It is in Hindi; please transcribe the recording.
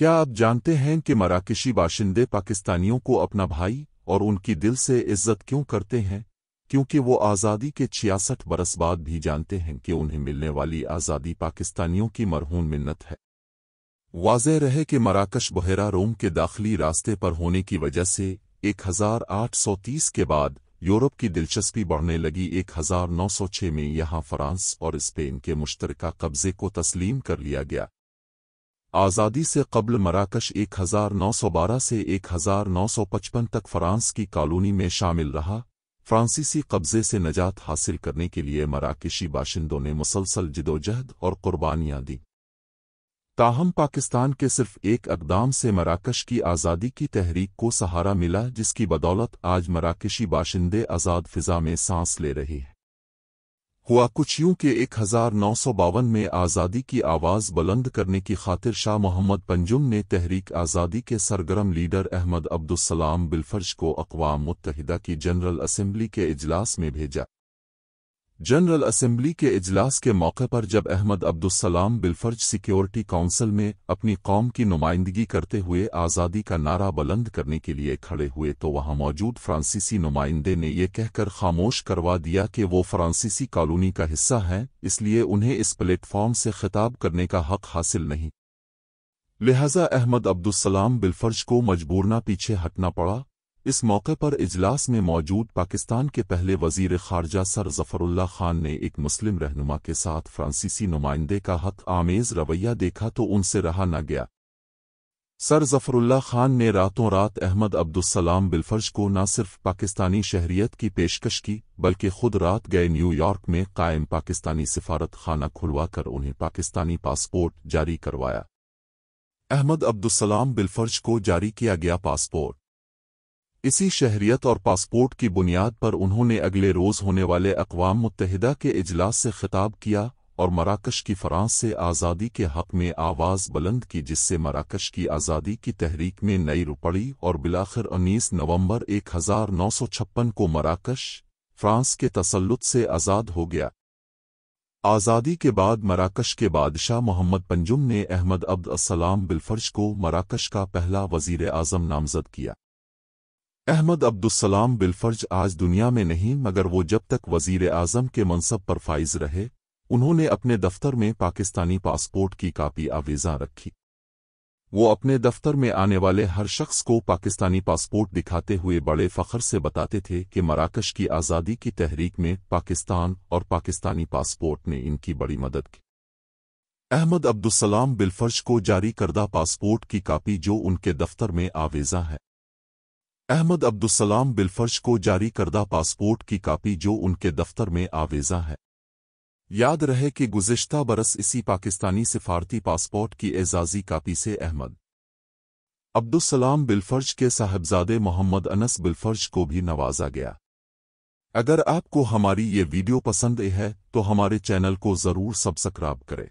क्या आप जानते हैं कि मराकशी बाशिंदे पाकिस्तानियों को अपना भाई और उनकी दिल से इज़्ज़त क्यों करते हैं? क्योंकि वो आज़ादी के छियासठ बरस बाद भी जानते हैं कि उन्हें मिलने वाली आज़ादी पाकिस्तानियों की मरहून मिन्नत है। वाजह रहे कि मराकश बहरा रोम के दाखिली रास्ते पर होने की वजह से 1830 के बाद यूरोप की दिलचस्पी बढ़ने लगी। 1906 में यहाँ फ्रांस और स्पेन के मुश्तरका कब्जे को तस्लीम कर लिया गया। आज़ादी से कबल मराकश 1912 से 1955 तक फ्रांस की कॉलोनी में शामिल रहा। फ्रांसीसी कब्जे से नजात हासिल करने के लिए मराकशी बाशिंदों ने मुसलसल जिदोजहद और कुर्बानियाँ दी। ताहम पाकिस्तान के सिर्फ़ एक अकदाम से मराकश की आज़ादी की तहरीक को सहारा मिला, जिसकी बदौलत आज मराकशी बाशिंदे आज़ाद फिजा में सांस ले रहे हैं। हुआ कुछ यूँ कि एक हज़ार नौ सौ बावन में आज़ादी की आवाज़ बुलंद करने की खातिर शाह मोहम्मद पंजुम ने तहरीक आज़ादी के सरगरम लीडर अहमद अब्दुलसलाम बिलफर्ज को अकवा मुतहदा की जनरल असम्बली के इजलास में भेजा। जनरल असम्बली के इजलास के मौके पर जब अहमद अब्दुलसलाम बिलफर्ज सिक्योरिटी काउंसिल में अपनी कौम की नुमाइंदगी करते हुए आज़ादी का नारा बुलंद करने के लिए खड़े हुए तो वहाँ मौजूद फ्रांसीसी नुमाइंदे ने यह कहकर खामोश करवा दिया कि वो फ्रांसीसी कॉलोनी का हिस्सा हैं, इसलिए उन्हें इस प्लेटफॉर्म से खिताब करने का हक हासिल नहीं। लिहाजा अहमद अब्दुलसलाम बिलफर्ज को मजबूरना पीछे हटना पड़ा इस मौके पर इजलास में मौजूद पाकिस्तान के पहले वज़ीर खारजा सर जफरुल्ला खान ने एक मुस्लिम रहनुमा के साथ फ्रांसीसी नुमाइंदे का हक आमेज रवैया देखा तो उनसे रहा न गया। सर जफरुल्ला खान ने रातों रात अहमद अब्दुलसलाम बिलफर्ज को न सिर्फ़ पाकिस्तानी शहरियत की पेशकश की, बल्कि खुद रात गए न्यूयॉर्क में कायम पाकिस्तानी सिफारत खाना खुलवाकर उन्हें पाकिस्तानी पासपोर्ट जारी करवाया। अहमद अब्दुलसलाम बिलफर्ज को जारी किया गया पासपोर्ट। इसी शहरियत और पासपोर्ट की बुनियाद पर उन्होंने अगले रोज होने वाले अकवाम मुतहदा के इजलास से खिताब किया और मराकश की फ्रांस से आज़ादी के हक में आवाज़ बुलंद की, जिससे मराकश की आज़ादी की तहरीक में नई रुपड़ी और बिलाखिर उन्नीस नवंबर एक हज़ार नौ सौ छप्पन को मराकश फ्रांस के तसल्लुत से आज़ाद हो गया। आज़ादी के बाद मराकश के बादशाह मोहम्मद पंजुम ने अहमद अब्द असलाम बिलफर्ज को मराकश का पहला वज़ीर आज़म नामजद किया। अहमद अब्दुलसलाम बिलफर्ज आज दुनिया में नहीं, मगर वो जब तक वज़ीर आज़म के मनसब पर फाइज रहे, उन्होंने अपने दफ्तर में पाकिस्तानी पासपोर्ट की कापी आवेजा रखी। वो अपने दफ्तर में आने वाले हर शख्स को पाकिस्तानी पासपोर्ट दिखाते हुए बड़े फख्र से बताते थे कि मराकश की आज़ादी की तहरीक में पाकिस्तान और पाकिस्तानी पासपोर्ट ने इनकी बड़ी मदद की। अहमद अब्दुलसलाम बिलफर्ज को जारी करदा पासपोर्ट की कापी जो उनके दफ्तर में आवेजा है। अहमद अब्दुलसलाम बिलफर्ज को जारी करदा पासपोर्ट की कापी जो उनके दफ्तर में आवेजा है। याद रहे कि गुजश्ता बरस इसी पाकिस्तानी सिफारती पासपोर्ट की एजाजी कापी से अहमद अब्दुलसलाम बिलफर्ज के साहबजादे मोहम्मद अनस बिलफर्ज को भी नवाजा गया। अगर आपको हमारी ये वीडियो पसंद है तो हमारे चैनल को ज़रूर सब्सक्राइब करें।